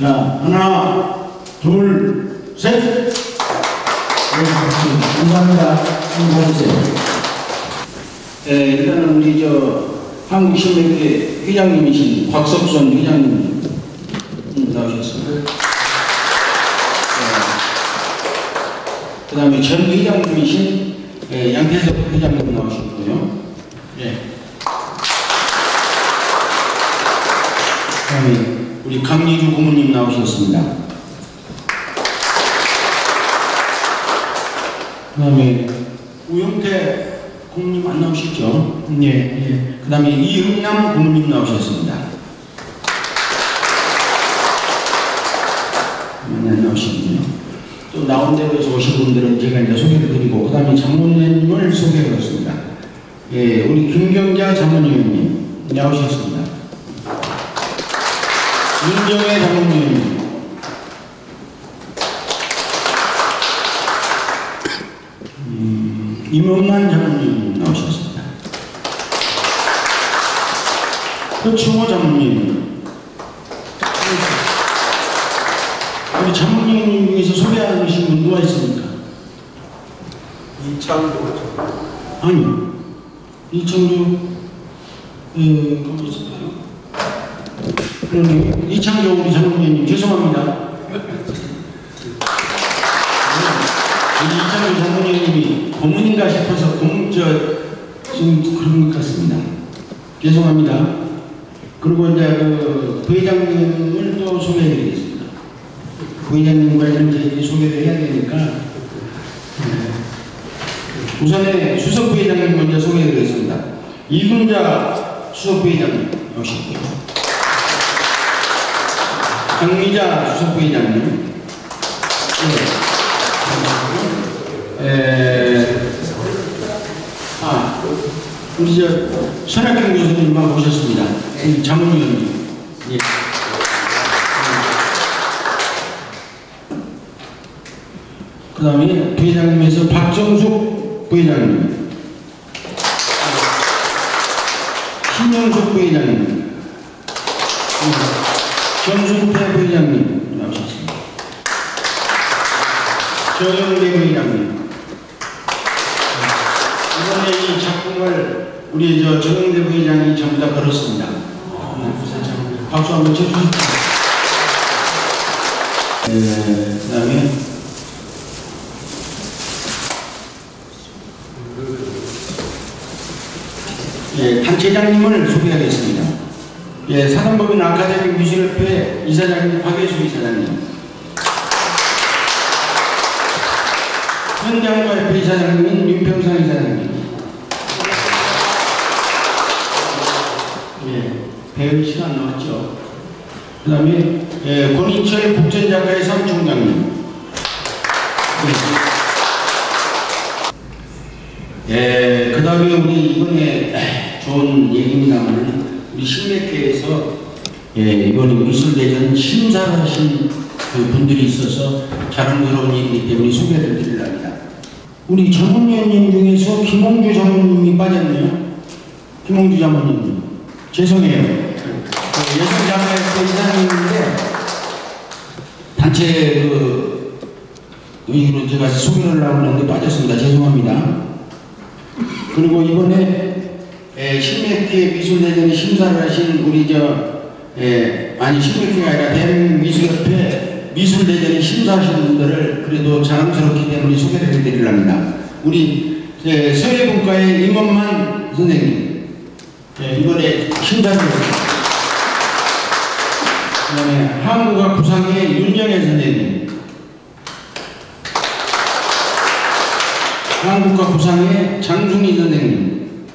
자, 하나, 둘, 셋. 네, 감사합니다. 한번 봐주세요. 네, 일단은 우리 저 한국신맥회 회장님이신 곽석선 회장님 나오셨습니다. 그 다음에 전 회장님이신 예, 양태석 회장님 나오셨고요. 예. 그 다음에 우리 강리주 고모님 나오셨습니다. 그 다음에 우영태 고모님 안 나오셨죠? 예, 예. 그 다음에 이흥남 고모님 나오셨습니다. 안 나오시군요. 또 나온 대로에서 오신 분들은 제가 이제 소개를 드리고, 그 다음에 장모님을 소개하겠습니다. 예, 우리 김경자 장모님님 나오셨습니다. 윤정혜. 음, 임원만 장모님 나오셨습니다. 표충호 장모님. 우리 장모님 중에서 소개하신 분 누가 있습니까? 이창도 아니, 이창조, 예, 그러네. 이창조 우리 장모님 죄송합니다. 우리 이창조 장모님이 고문인가 싶어서 공, 저, 지금 그런 것 같습니다. 죄송합니다. 그리고 이제 그 부회장님을 또 소개해드리겠습니다. 부회장님과 이런 소개를 해야 되니까 네. 우선에 수석 부회장님 먼저 소개해드리겠습니다. 이군자 수석 부회장님 오셨고요. 강미자 수석 부회장님. 네. 에, 아, 우리 저 선학경 교수님만 오셨습니다. 우리 장문위원님. 예. 그 다음에 부회장님에서 박정숙 부회장님, 신영숙 부회장님, 전순태 부회장님 나오셨습니다. 조영래 부회장님. 이 작품을 우리 저 조영래 부회장이 전부 다 걸었습니다. 박수 한번 쳐주십시오. 네, 그 다음에 예, 단체장님을 소개하겠습니다. 예, 사단법인 아카데미 미술협회 이사장님 박예수 이사장님, 현장과 협회 이사장님인 윤평상 이사장님, 예, 배울 시간 나왔죠. 그 다음에 예, 권인철 국전작가의 삼총장님, 예, 그 다음에 우리 이번에 좋은 얘기입니다만 우리 신맥회에서 예, 이번에 미술대전 심사를 하신 그 분들이 있어서 자랑스러운 일이기 때문에 소개를 드리려 합니다. 우리 전문 위원님 중에서 김홍주 장모님이 빠졌네요. 김홍주 장모님. 죄송해요. 그 예술장학회 이사님인데 단체 그 의의로 제가 소개를 하려고 했는데 빠졌습니다. 죄송합니다. 그리고 이번에 에, 신맥회 미술대전에 심사를 하신 우리 저 에, 아니 신맥회가 아니라 대한민국미술협회 미술대전에 심사하신 분들을 그래도 자랑스럽기 때문에 소개를 해드리려 합니다. 우리 에, 서예분과의 임원만 선생님 에, 이번에 심사를 했습니다. 그 다음에 한국학 부상의 윤정혜 선생님 한국과 부상의 장중희 선생님.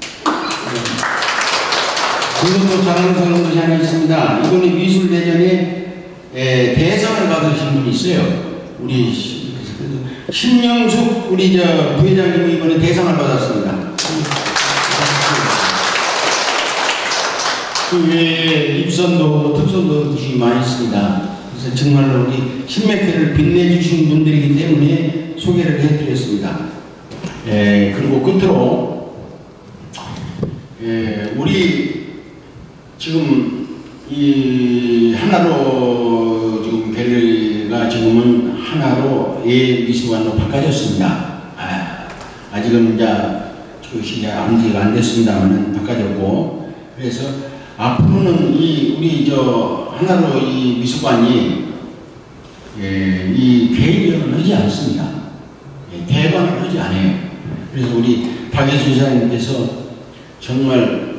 그것도 자랑스러운 것이 하나 있습니다. 이번에 미술대전에 대상을 받으신 분이 있어요. 우리 신영숙 우리 저 부회장님이 이번에 대상을 받았습니다. 그 외에 입선도 특선도 것이 많이 있습니다. 그래서 정말로 우리 신맥회를 빛내주신 분들이기 때문에 소개를 해드렸습니다. 예, 그리고 끝으로 예, 우리 지금 이 하나로 지금 갤러리가 지금은 하나로 예 미술관으로 바꿔졌습니다. 아, 아직은 이제 그것이 이제 암기가 안 됐습니다만은 바꿔졌고 그래서 앞으로는 이 우리 저 하나로 이 미술관이 예, 이 개인전을 하지 않습니다. 예, 대관을 하지 않아요. 그래서 우리 박예수 이사님께서 정말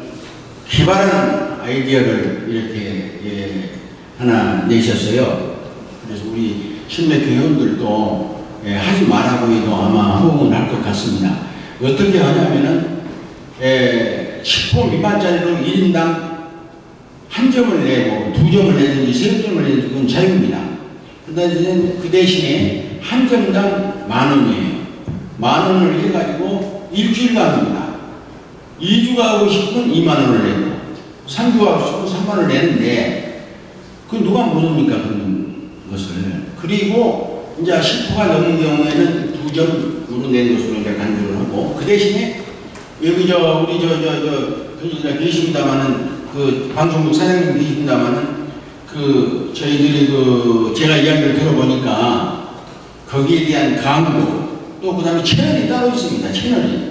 기발한 아이디어를 이렇게 예, 하나 내셨어요. 그래서 우리 신맥 회원들도 예, 하지 말라고 해도 아마 호응을 할 것 같습니다. 어떻게 하냐면은 예, 10호 미만짜리로 1인당 한 점을 내고 두 점을 내든지 세 점을 내든지 그건 자유입니다. 그 대신에 한 점당 만 원이에요. 만 원을 해가지고 일주일간입니다. 2주가 하고 싶으면 2만 원을 내고 3주가 하고 싶으면 3만 원을 내는데 그 누가 모릅니까 그런 것을 그리고 이제 10호가 넘는 경우에는 두 점으로 낸 것으로 이제 간주를 하고 그 대신에 여기 저 우리 저 저저 그 계십니다마는 그 방송국 사장님 계십니다마는 그 저희들이 그 제가 이야기를 들어보니까 거기에 대한 광고 또 그 다음에 채널이 따로 있습니다 채널이.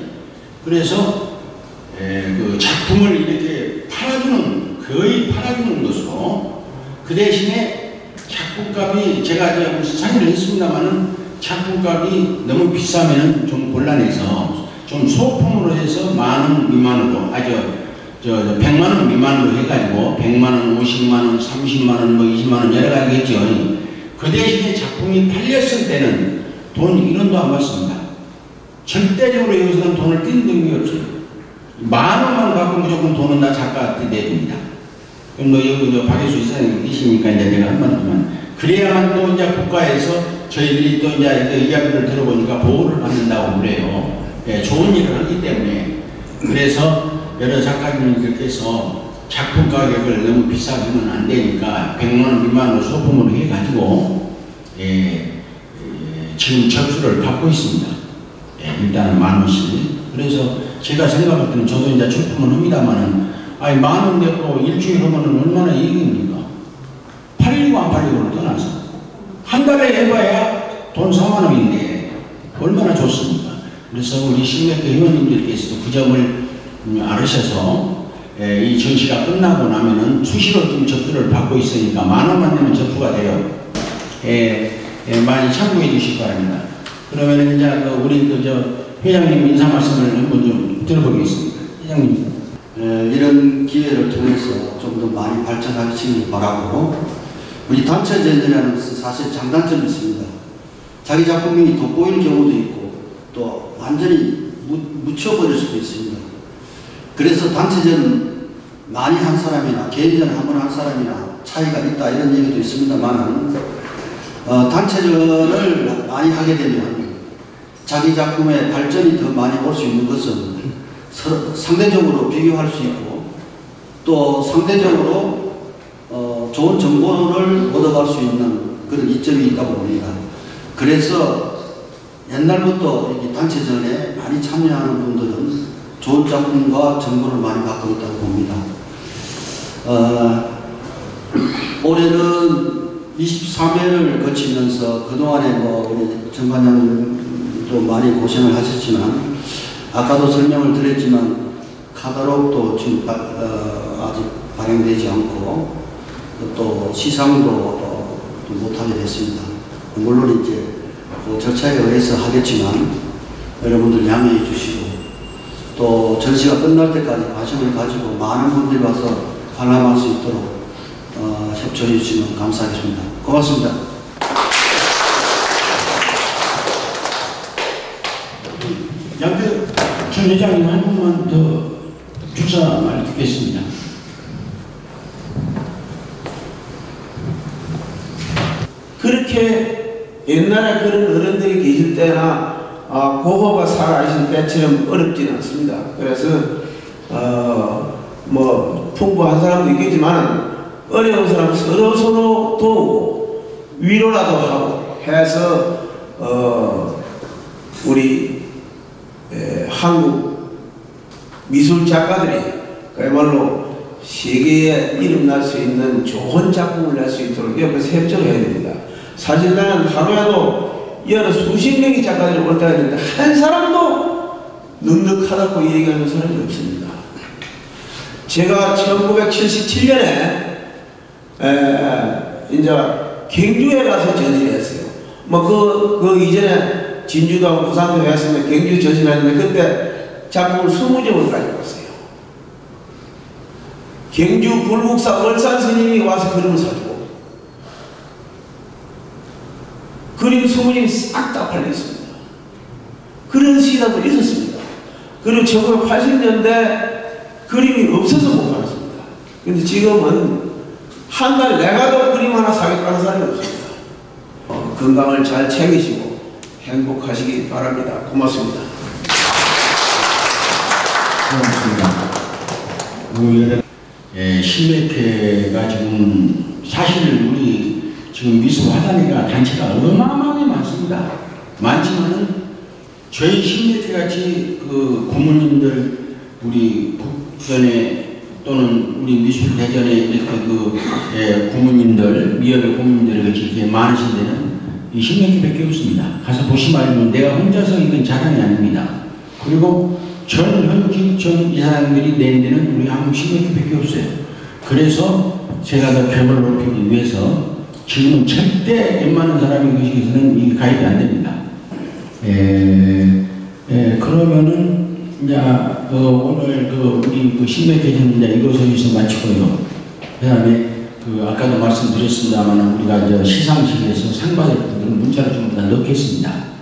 그래서 에, 그 작품을 이렇게 팔아주는 거의 팔아주는 것으로 그 대신에 작품값이 제가 이제 상의를 했습니다만은 작품값이 너무 비싸면은 좀 곤란해서 좀 소품으로 해서 만 원 미만으로 아주 저, 저 100만 원 미만으로 해가지고 100만 원, 50만 원, 30만 원, 뭐 20만 원 여러 가지겠죠. 그 대신에 작품이 팔렸을 때는 돈 1원도 안 받습니다. 절대적으로 여기서는 돈을 띈 적이 없어요. 만 원만 받고 무조건 돈은 다 작가한테 내줍니다. 그럼 뭐 여기 저 박예수 이사님 계시니까 이제 내가 한마디만 그래야만 또 이제 국가에서 저희들이 또 이제 그 이야기를 들어보니까 보호를 받는다고 그래요. 예, 좋은 일을 하기 때문에 그래서 여러 작가님들께서 작품 가격을 너무 비싸게 하면 안 되니까 100만 원 미만으로 소품으로 해가지고 예, 예, 지금 접수를 받고 있습니다. 예, 일단 만 원씩. 그래서 제가 생각할 때는 저도 이제 출품을 합니다만은 아니 만원 내고 일주일 하면은 얼마나 이익입니까? 팔리고 안 팔리고를 떠나서 한 달에 해봐야 돈 4만 원인데 얼마나 좋습니까? 그래서 우리 신맥회 회원님들께서도 그 점을 음, 알으셔서 예, 이 전시가 끝나고 나면은 수시로 좀 접수를 받고 있으니까 만 원만 내면 접수가 돼요. 예, 예, 많이 참고해 주시기 바랍니다. 그러면 이제 그 우리 그저 회장님 인사 말씀을 한번 좀 들어보겠습니다. 회장님. 에, 이런 기회를 통해서 좀 더 많이 발전하시길 바라고 우리 단체 전이라는 것은 사실 장단점이 있습니다. 자기 작품이 돋보일 경우도 있고 또 완전히 묻, 묻혀버릴 수도 있습니다. 그래서 단체전 많이 한 사람이나 개인전 한 번 한 사람이나 차이가 있다 이런 얘기도 있습니다만 어, 단체전을 많이 하게 되면 자기 작품의 발전이 더 많이 올 수 있는 것은 서로 상대적으로 비교할 수 있고 또 상대적으로 어, 좋은 정보를 얻어갈 수 있는 그런 이점이 있다고 봅니다. 그래서 옛날부터 단체전에 많이 참여하는 분들은 좋은 작품과 정보를 많이 갖고 있다고 봅니다. 어, 올해는 23회를 거치면서 그동안에 뭐 우리 정관장님도 많이 고생을 하셨지만 아까도 설명을 드렸지만 카talog도 지금 바, 어, 아직 발행되지 않고 또 시상도 또, 또 못하게 됐습니다. 물론 이제 그 절차에 의해서 하겠지만 여러분들 양해해 주시고 또 전시가 끝날 때까지 관심을 가지고 많은 분들이 와서 관람할 수 있도록 어, 협조해 주시면 감사하겠습니다. 고맙습니다. 양태 전 회장님 한 번만 더 주사 말 듣겠습니다. 그렇게 옛날에 그런 어른들이 계실 때나 아, 고호가 살아계신 때처럼 어렵지는 않습니다. 그래서 어, 뭐 풍부한 사람도 있겠지만 어려운 사람 서로 서로 도우고 위로라도 하고 해서 어, 우리 에, 한국 미술 작가들이 그야말로 세계에 이름 날 수 있는 좋은 작품을 낼 수 있도록 옆에서 협조를 해야 됩니다. 사실 나는 하루에도 여러 수십 명의 작가들이 올 때가 있는데 한 사람도 넉넉하다고 얘기하는 사람이 없습니다. 제가 1977년에 에, 이제 경주에 가서 전시했어요. 뭐그 그 이전에 진주도 부산도 했으면 경주 전시했는데 그때 작품을 20점을 가지고 왔어요. 경주 불국사 월산 스님이 와서 그림을 사주고 그림 소문이 싹 다 팔렸습니다. 그런 시대도 있었습니다. 그리고 1980년대 그림이 없어서 못 팔았습니다. 근데 지금은 한 달에 내가 더 그림 하나 사겠다는 사람이 없습니다. 어, 건강을 잘 챙기시고 행복하시기 바랍니다. 고맙습니다. 고맙습니다. 그 예, 신맥회가 지금 사실 우리 지금 미술 화단회가 단체가 어마어마하게 많습니다. 많지만은 저희 신맥회 같이 그 고모님들 우리 북전에 또는 우리 미술 대전에 이렇게 그 예, 고모님들 미역의 고모님들이 같이 이렇게 많으신 데는 이 신맥회밖에 없습니다. 가서 보시면 내가 혼자서 이건 자랑이 아닙니다. 그리고 전 현직 전 이사장들이 낸 데는 우리 한국 신맥회밖에 없어요. 그래서 제가 더 벽을 높이기 위해서 지금은 절대 웬만한 사람이 것에서는 이 가입이 안 됩니다. 에, 에, 그러면은 이제 그 오늘 그 우리 그 신맥회는 이제 이곳에서 마치고요. 그다음에 그 아까도 말씀드렸습니다만 우리가 이제 시상식에서 상 받을 분들은 문자를 전부 다 넣겠습니다.